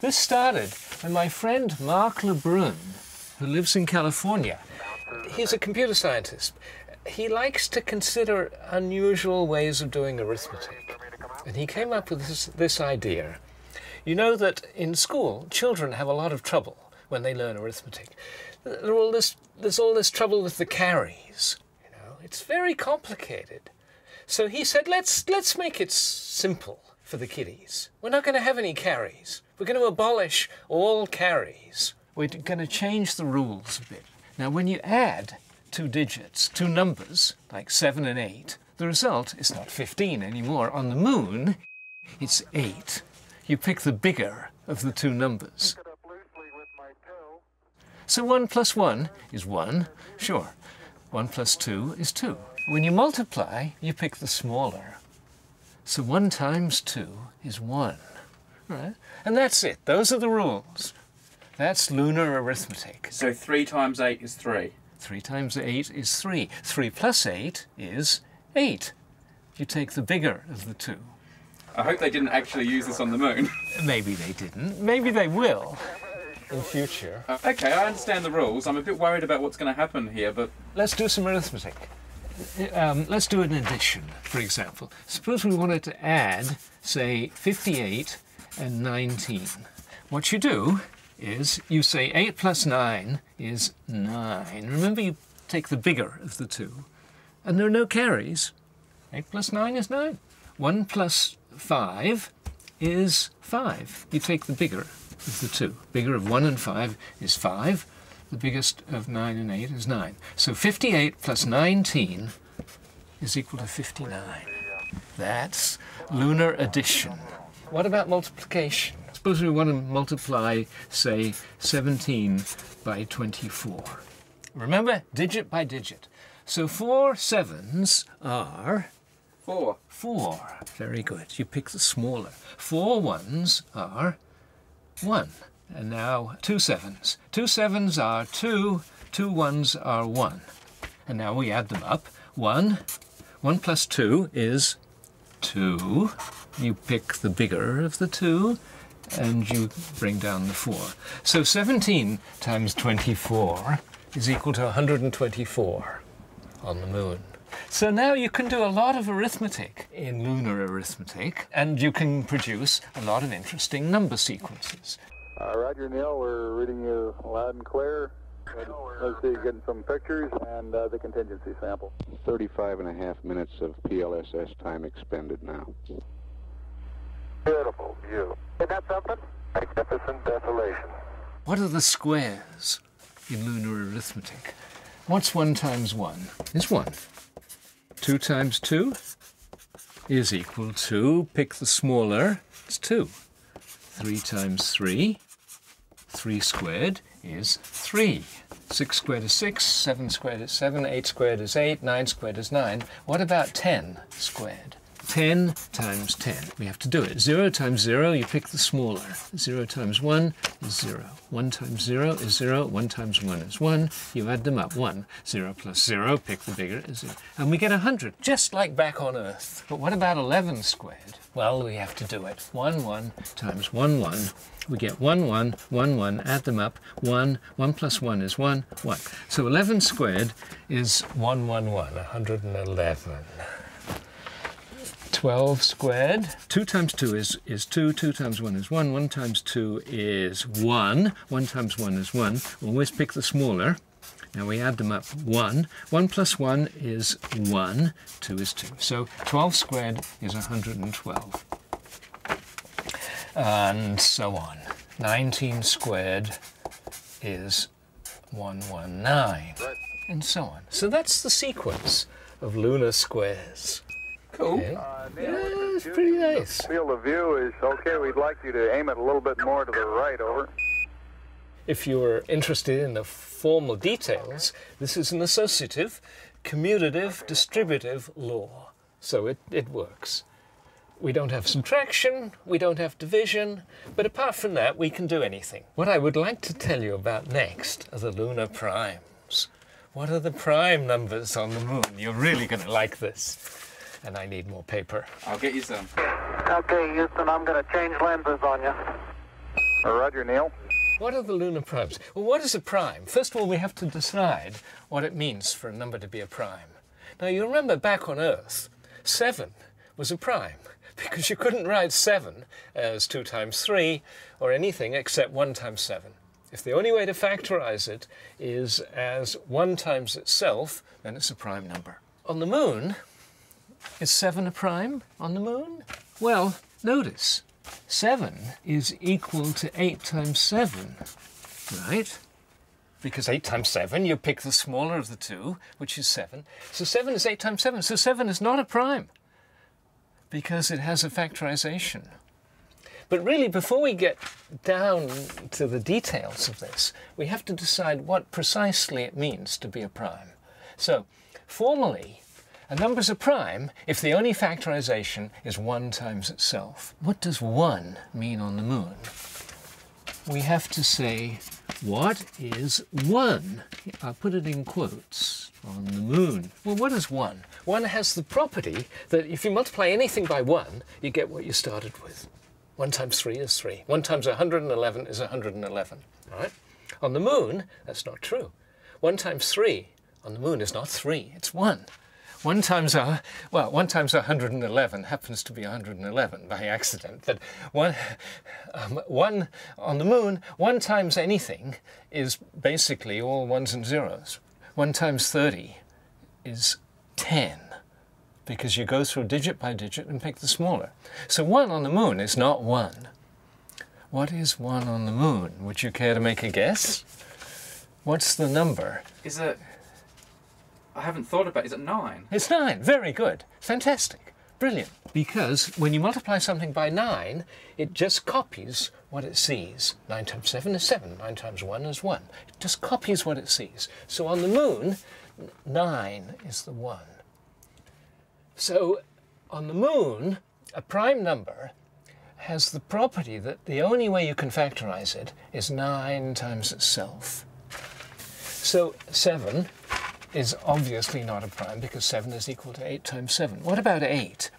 This started when my friend Marc LeBrun, who lives in California, he's a computer scientist. He likes to consider unusual ways of doing arithmetic. And he came up with this, this idea. You know that in school, children have a lot of trouble when they learn arithmetic. There's all this, there's all this trouble with the carries. You know, it's very complicated. So he said, let's, let's make it simple for the kiddies. We're not going to have any carries. We're going to abolish all carries. We're going to change the rules a bit. Now, when you add two digits, two numbers, like 7 and 8, the result is not 15 anymore. On the moon, it's 8. You pick the bigger of the two numbers. So 1 plus 1 is 1, sure. 1 plus 2 is 2. When you multiply, you pick the smaller. So 1 times 2 is 1. Right? And that's it. Those are the rules. That's lunar arithmetic. So 3 times 8 is 3. 3 times 8 is 3. 3 plus 8 is 8. You take the bigger of the two. I hope they didn't actually use this on the moon. Maybe they didn't. Maybe they will in future. Uh, okay, I understand the rules. I'm a bit worried about what's going to happen here, but Let's do some arithmetic. Um, let's do an addition, for example. Suppose we wanted to add, say, 58 and 19. What you do is you say 8 plus 9 is 9. Remember, you take the bigger of the two. And there are no carries. 8 plus 9 is 9. 1 plus 5 is 5. You take the bigger of the two. Bigger of 1 and 5 is 5. The biggest of 9 and 8 is 9. So 58 plus 19 is equal to 59. That's lunar addition. What about multiplication? Suppose we want to multiply, say, 17 by 24. Remember, digit by digit. So four sevens are 4. four. Very good. You pick the smaller. Four ones are one. And now two sevens. Two sevens are two, two ones are one. And now we add them up. One, one plus two is two. You pick the bigger of the two and you bring down the four. So 17 times 24 is equal to 124 on the moon. So now you can do a lot of arithmetic in lunar arithmetic, and you can produce a lot of interesting number sequences. Uh, Roger, Neil, we're reading you loud and clear. Let's see, getting some pictures and uh, the contingency sample. 35 and a half minutes of PLSS time expended now. Beautiful view. Isn't that something? Magnificent desolation. What are the squares in lunar arithmetic? What's 1 times 1? Is 1. 2 times 2 is equal to, pick the smaller, it's 2. 3 times 3, 3 squared is 3. 6 squared is 6, 7 squared is 7, 8 squared is 8, 9 squared is 9. What about 10 squared? 10 times 10. We have to do it. 0 times 0, you pick the smaller. 0 times 1 is 0. 1 times 0 is 0. 1 times 1 is 1. You add them up. 1. 0 plus 0, pick the bigger, is 0. And we get 100, just like back on Earth. But what about 11 squared? Well, we have to do it. 1, 1 times 1, 1. We get 1, 1, 1, 1, add them up. 1, 1 plus 1 is 1, 1. So 11 squared is 1, 1, 1, 111. 12 squared. 2 times 2 is, is 2, 2 times 1 is 1, 1 times 2 is 1, 1 times 1 is 1. We'll always pick the smaller. Now we add them up 1. 1 plus 1 is 1, 2 is 2. So 12 squared is 112. And so on. 19 squared is 119. And so on. So that's the sequence of lunar squares. Cool. Okay. Uh, Yeah, it's pretty nice. Field of view is okay. We'd like you to aim it a little bit more to the right, over. If you're interested in the formal details, this is an associative, commutative, distributive law. So it, it works. We don't have subtraction, we don't have division, but apart from that, we can do anything. What I would like to tell you about next are the lunar primes. What are the prime numbers on the moon? You're really going to like this. And I need more paper. I'll get you some. Okay, Houston, I'm going to change lenses on you. Uh, Roger, Neil. What are the lunar primes? Well, what is a prime? First of all, we have to decide what it means for a number to be a prime. Now, you remember back on Earth, 7 was a prime because you couldn't write 7 as 2 times 3 or anything except 1 times 7. If the only way to factorize it is as 1 times itself, then it's a prime number. On the moon, is 7 a prime on the moon? Well, notice 7 is equal to 8 times 7, right? Because 8 times 7, you pick the smaller of the two, which is 7. So 7 is 8 times 7. So 7 is not a prime because it has a factorization. But really, before we get down to the details of this, we have to decide what precisely it means to be a prime. So, formally, a number's a prime if the only factorization is 1 times itself. What does 1 mean on the moon? We have to say, what is 1? I'll put it in quotes. On the moon. Well, what is 1? 1 has the property that if you multiply anything by 1, you get what you started with. 1 times 3 is 3. 1 times 111 is 111. Right? On the moon, that's not true. 1 times 3 on the moon is not 3, it's 1. 1 times a, well, 1 times 111 happens to be 111 by accident. But 1, um, 1 on the moon, 1 times anything is basically all ones and zeros. 1 times 30 is 10 because you go through digit by digit and pick the smaller. So 1 on the moon is not 1. What is 1 on the moon? Would you care to make a guess? What's the number? Is it? I haven't thought about. Is it nine? It's 9. Very good. Fantastic. Brilliant. Because when you multiply something by 9, it just copies what it sees. 9 times 7 is 7. 9 times 1 is 1. It just copies what it sees. So on the moon, 9 is the 1. So on the moon, a prime number has the property that the only way you can factorize it is 9 times itself. So 7 is obviously not a prime because 7 is equal to 8 times 7. What about 8?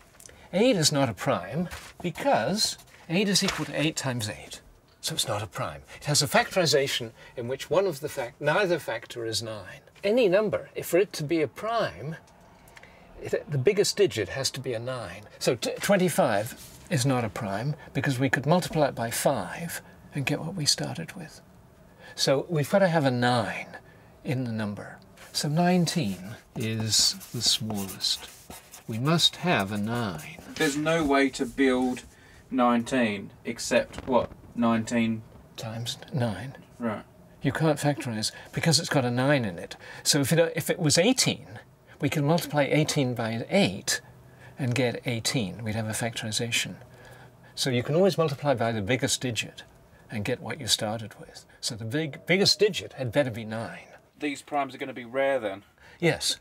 8 is not a prime because 8 is equal to 8 times 8. So it's not a prime. It has a factorization in which one of the fact neither factor is 9. Any number, if for it to be a prime, it, the biggest digit has to be a 9. So t- 25 is not a prime because we could multiply it by 5 and get what we started with. So we've got to have a 9 in the number. So 19 is the smallest. We must have a 9. There's no way to build 19 except what? 19. times 9. Right. You can't factorize because it's got a 9 in it. So if it, if it was 18, we can multiply 18 by 8 and get 18. We'd have a factorization. So you can always multiply by the biggest digit and get what you started with. So the big, biggest digit had better be 9. These primes are going to be rare then. Yes,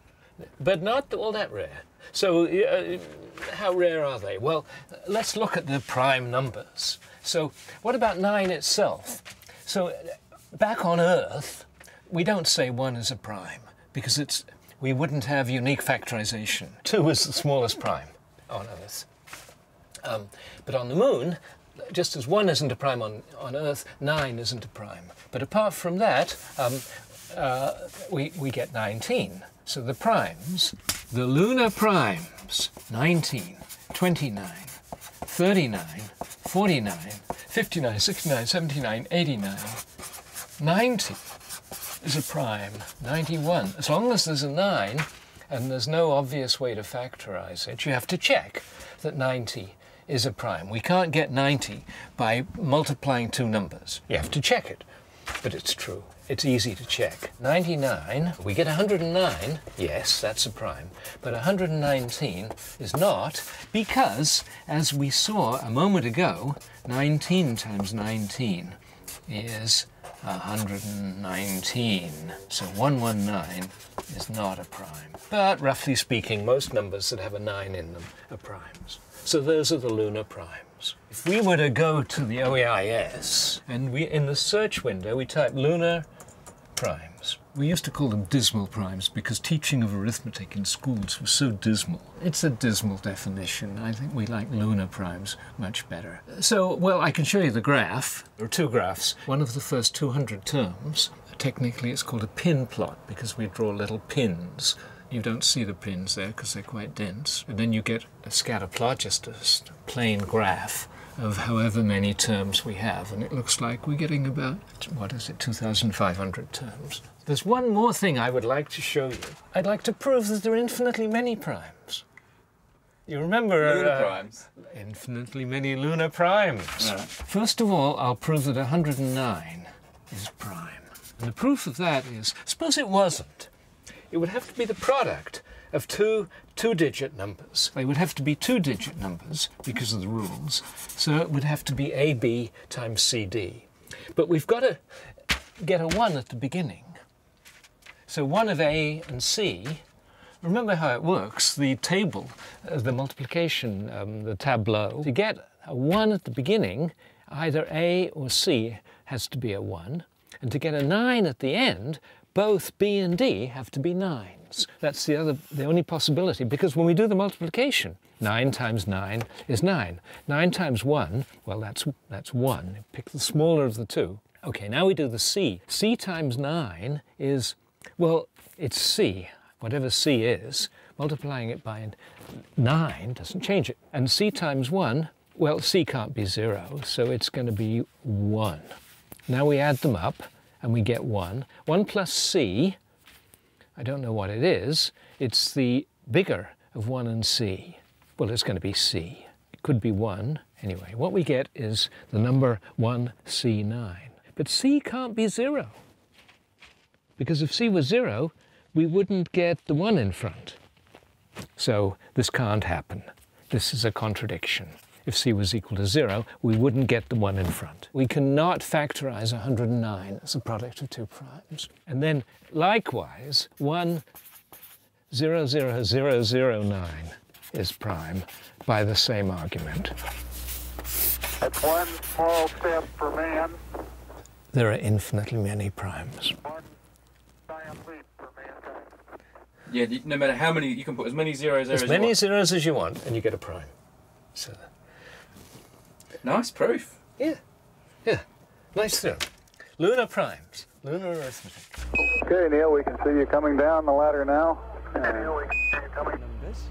but not all that rare. So, uh, how rare are they? Well, let's look at the prime numbers. So, what about 9 itself? So, back on Earth, we don't say 1 is a prime because it's, we wouldn't have unique factorization. 2 is the smallest prime on Earth. Um, but on the Moon, just as 1 isn't a prime on, on Earth, 9 isn't a prime. But apart from that, um, uh, we, we get 19. So the primes, the lunar primes, 19, 29, 39, 49, 59, 69, 79, 89, 90 is a prime, 91. As long as there's a 9 and there's no obvious way to factorize it, you have to check that 90 is a prime. We can't get 90 by multiplying two numbers. You have to check it, but it's true. It's easy to check. 99, we get 109, yes, that's a prime, but 119 is not because, as we saw a moment ago, 19 times 19 is 119. So 119 is not a prime. But roughly speaking, most numbers that have a 9 in them are primes. So those are the lunar primes. If we were to go to the OEIS and we in the search window we type lunar primes. We used to call them dismal primes because teaching of arithmetic in schools was so dismal. It's a dismal definition. I think we like lunar primes much better. So, well, I can show you the graph. There are two graphs. One of the first 200 terms, technically it's called a pin plot because we draw little pins. You don't see the pins there because they're quite dense. And then you get a scatter plot, just a plain graph of however many terms we have, and it looks like we're getting about, what is it, 2,500 terms. There's one more thing I would like to show you. I'd like to prove that there are infinitely many primes. You remember Lunar uh, primes. infinitely many lunar primes. Right. First of all, I'll prove that 109 is prime. And the proof of that is, suppose it wasn't. It would have to be the product of two two-digit numbers. They would have to be two-digit numbers because of the rules. So it would have to be AB times CD. But we've got to get a 1 at the beginning. So 1 of A and C, remember how it works, the table, uh, the multiplication, um, the tableau. To get a 1 at the beginning, either A or C has to be a 1. And to get a 9 at the end, both B and D have to be 9s. That's the, other, the only possibility, because when we do the multiplication, 9 times 9 is 9. 9 times 1, well, that's, that's 1. Pick the smaller of the two. Okay, now we do the C. C times 9 is, well, it's C, whatever C is. Multiplying it by 9 doesn't change it. And C times 1, well, C can't be 0, so it's going to be 1. Now we add them up and we get 1. 1 plus C, I don't know what it is, it's the bigger of 1 and C. Well, it's going to be C. It could be 1. Anyway, what we get is the number 1C9. But C can't be 0. Because if C was 0, we wouldn't get the 1 in front. So this can't happen. This is a contradiction. If c was equal to 0, we wouldn't get the 1 in front. We cannot factorize 109 as a product of two primes. And then likewise, 1, 0, 0, 0, 0, 9 is prime by the same argument. That's one small step for man, There are infinitely many primes. one giant leap for mankind. Yeah, no matter how many, you can put as many zeros there As as many you zeros as you want, and you get a prime. So, want. Nice proof. yeah, yeah, nice theorem. Lunar primes, lunar arithmetic. Okay, Neil, we can see you coming down the ladder now. Neil, we can see you coming. numbers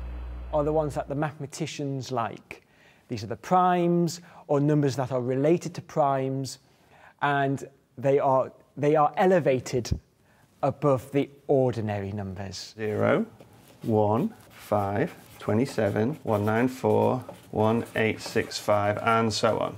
are the ones that the mathematicians like. These are the primes or numbers that are related to primes and they are, they are elevated above the ordinary numbers. 0, 1, 5, 27, 194, 1865, and so on.